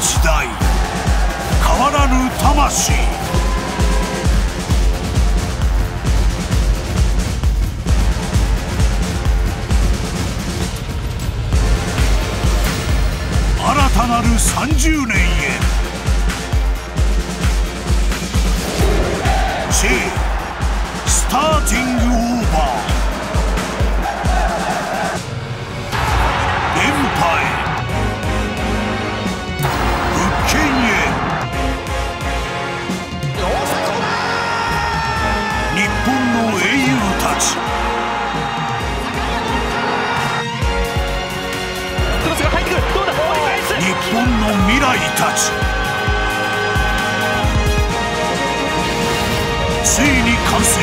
時代変わらぬ魂。新たなる30年へ。J スターティング本の未来たち。ついに完成。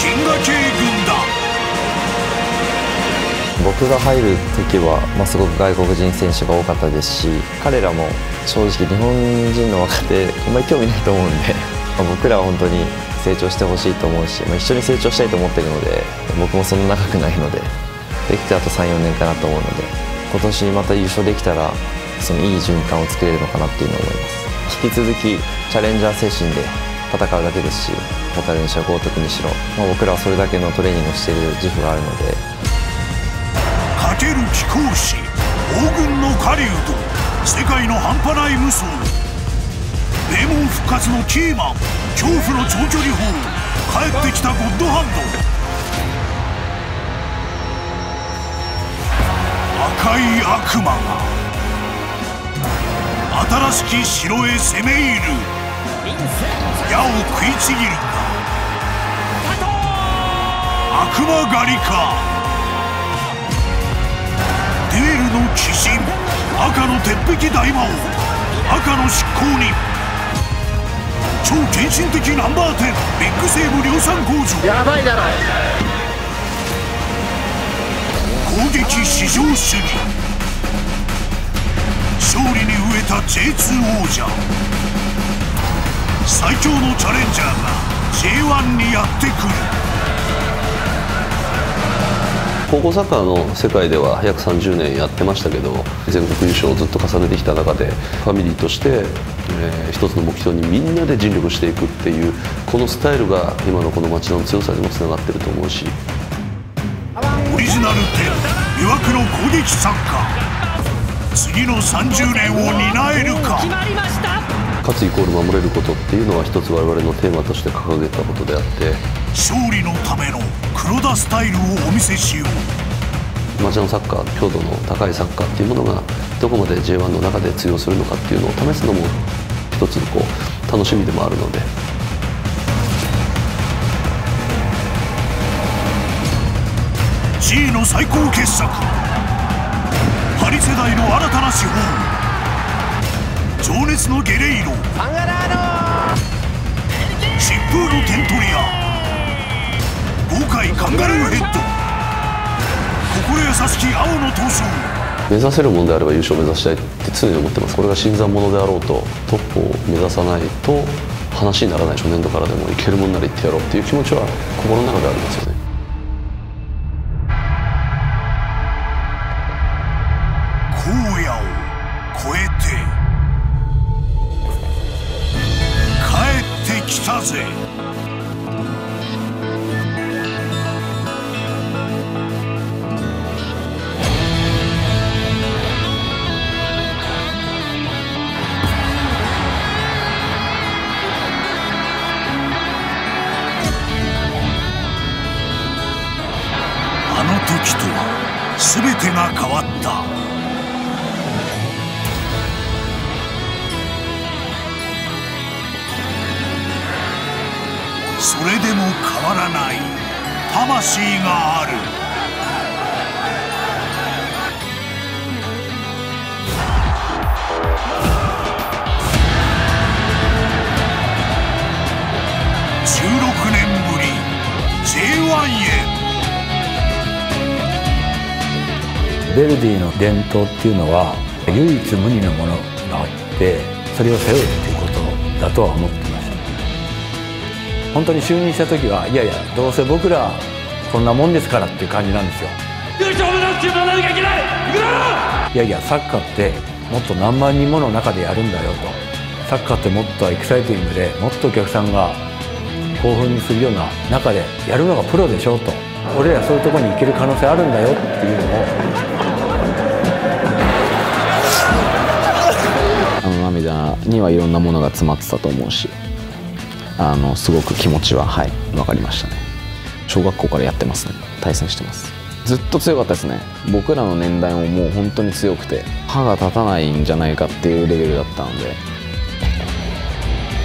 銀河系軍団。僕が入る時は、まあ、すごく外国人選手が多かったですし彼らも正直日本人の若手あんまり興味ないと思うんで、ま あ僕らは本当に成長してほしいと思うし、まあ、一緒に成長したいと思ってるので僕もそんな長くないのでできてあと34年かなと思うので今年また優勝できたらそのいい循環を作れるのかなっていうのを思います。引き続きチャレンジャー精神で戦うだけですし蛍にしろ豪徳にしろ、まあ、僕らはそれだけのトレーニングをしている自負があるので。かける貴公子黄金の狩人世界の半端ない無双。名門復活のキーマン恐怖の長距離砲帰ってきたゴッドハンド。赤い悪魔が新しき城へ攻め入る。矢を食いちぎるか。悪魔狩りか。デールの鬼神赤の鉄壁大魔王赤の執行人。超献身的ナンバー10ビッグセーブ量産工場。やばいだろ。攻撃至上主義勝利に飢えた J2 王者。最強のチャレンジャーが J1 にやってくる。高校サッカーの世界では約30年やってましたけど全国優勝をずっと重ねてきた中でファミリーとして、えー一つの目標にみんなで尽力していくっていうこのスタイルが今のこの町の強さにもつながってると思うし。オリジナル10魅惑の攻撃サッカー次の30年を担えるか？勝つイコール守れることっていうのは一つ我々のテーマとして掲げたことであって。勝利のための黒田スタイルをお見せしよう。町のサッカー強度の高いサッカーっていうものがどこまで J1 の中で通用するのかっていうのを試すのも一つこう楽しみでもあるので。G の最高傑作パリ世代の新たな手法情熱のゲレイロ。疾風のテントリア。豪快カンガルーヘッド。心優しき青の闘争。目指せるものであれば優勝を目指したいって常に思ってます。これが新参者であろうとトップを目指さないと話にならない。初年度からでもいけるもんなら言ってやろうっていう気持ちは心の中でありますよね全てが変わった。それでも変わらない魂がある。ヴェルディの伝統っていうのは唯一無二のものがあってそれを背負うっていうことだとは思ってました。本当に就任した時はいやいやどうせ僕らこんなもんですからっていう感じなんですよ。優勝目指して学ばなきゃいけない！いやいやサッカーってもっと何万人もの中でやるんだよと。サッカーってもっとエキサイティングでもっとお客さんが興奮するような中でやるのがプロでしょと。俺らそういうところに行ける可能性あるんだよっていうのをにはいろんなものが詰まってたと思うしあのすごく気持ちははい分かりましたね。小学校からやってますね。対戦してます。ずっと強かったですね。僕らの年代ももう本当に強くて歯が立たないんじゃないかっていうレベルだったので。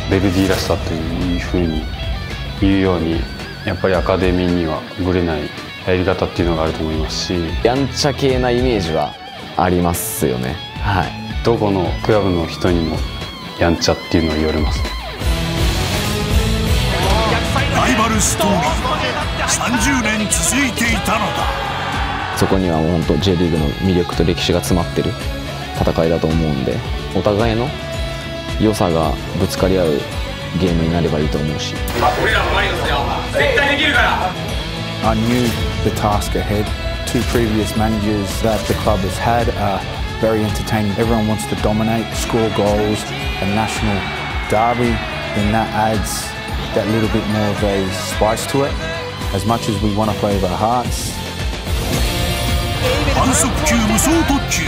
ベルディらしさというふうに言うようにやっぱりアカデミーにはぶれないやり方っていうのがあると思いますし。やんちゃ系なイメージはありますよね。はい。どこのクラブの人にもやんちゃっていうのは言われますライバルストーリーは30年続いていたのだ。そこにはもう本当 J リーグの魅力と歴史が詰まってる。戦いだと思うんでお互いの良さがぶつかり合うゲームになればいいと思うし。I knew the task ahead. Two previous managers that the club has had are very entertaining. Everyone wants to dominate, score goals, a national derby, then that adds that little bit more of a spice to it. As much as we want to play with our hearts, 反則級無双特急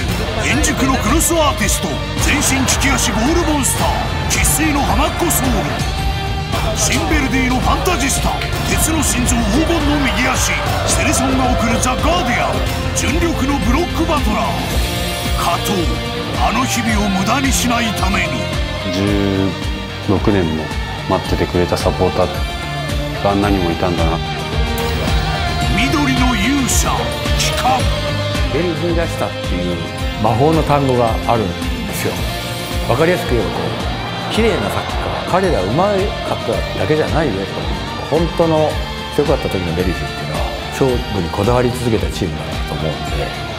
円熟のクロスアーティスト全身利き足ゴールモンスター生粋の浜っ子ソウルシンベルディのファンタジスタ鉄の心臓黄金の右足セレソンが送るザ・ガーディアン純力のブロックバトラー加藤あの日々を無駄にしないために。16年も待っててくれたサポーターがあんなにもいたんだな。緑の勇者帰還ベルギーらしさっていう魔法の単語があるんですよ。わかりやすく言うと綺麗なサッカー彼らうまかっただけじゃないよと。本当の強かった時のベルギーっていうのは勝負にこだわり続けたチームだなと思うんで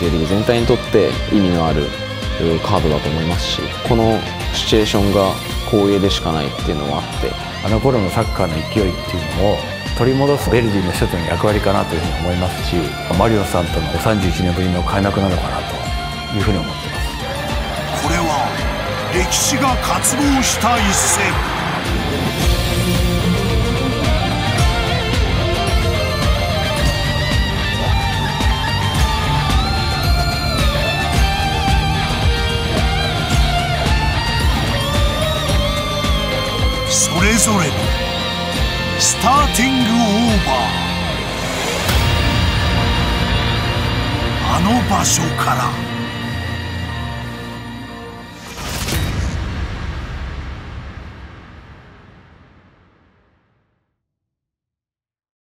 J リーグ全体にとって意味のあるうんカードだと思いますしこのシチュエーションが光栄でしかないっていうのもあって。あの頃のサッカーの勢いっていうのを取り戻すベルディの一つの役割かなというふうに思いますしマリオさんとの31年ぶりの開幕なのかなというふうに思ってます。これは歴史が渇望した一戦それぞれのスターティングオーバーあの場所から。